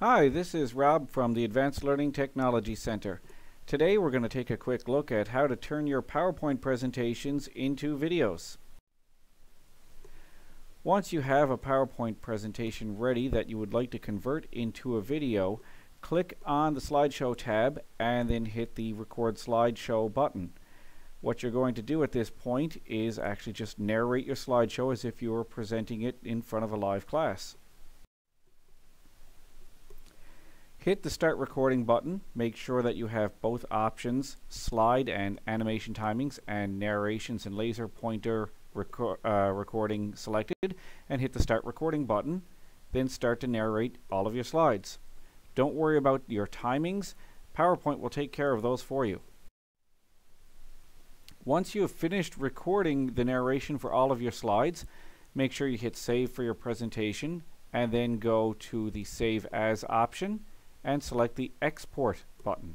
Hi, this is Rob from the Advanced Learning Technology Center. Today we're going to take a quick look at how to turn your PowerPoint presentations into videos. Once you have a PowerPoint presentation ready that you would like to convert into a video, click on the slideshow tab and then hit the record slideshow button. What you're going to do at this point is actually just narrate your slideshow as if you were presenting it in front of a live class. Hit the start recording button. Make sure that you have both options, slide and animation timings and narrations and laser pointer reco uh, recording selected and hit the start recording button. Then start to narrate all of your slides. Don't worry about your timings. PowerPoint will take care of those for you. Once you have finished recording the narration for all of your slides, make sure you hit save for your presentation and then go to the save as option and select the export button.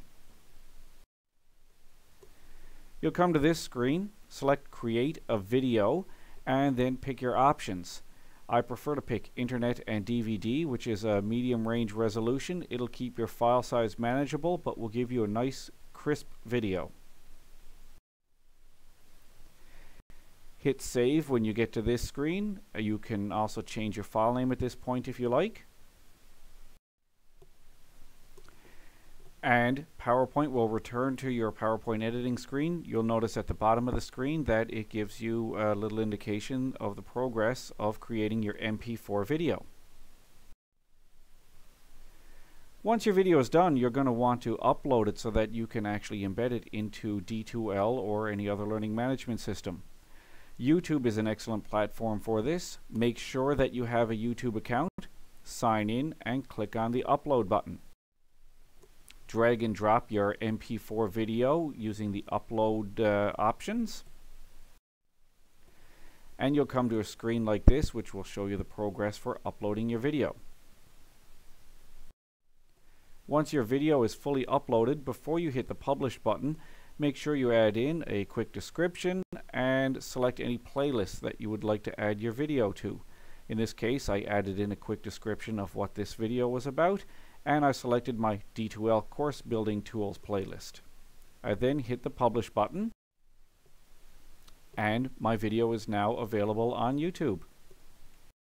You'll come to this screen, select create a video and then pick your options. I prefer to pick internet and DVD which is a medium range resolution. It'll keep your file size manageable but will give you a nice crisp video. Hit save when you get to this screen. Uh, you can also change your file name at this point if you like. And PowerPoint will return to your PowerPoint editing screen. You'll notice at the bottom of the screen that it gives you a little indication of the progress of creating your MP4 video. Once your video is done, you're going to want to upload it so that you can actually embed it into D2L or any other learning management system. YouTube is an excellent platform for this. Make sure that you have a YouTube account, sign in, and click on the upload button. Drag and drop your MP4 video using the upload uh, options. And you'll come to a screen like this which will show you the progress for uploading your video. Once your video is fully uploaded, before you hit the publish button, make sure you add in a quick description and select any playlist that you would like to add your video to. In this case I added in a quick description of what this video was about and I selected my D2L course building tools playlist. I then hit the publish button and my video is now available on YouTube.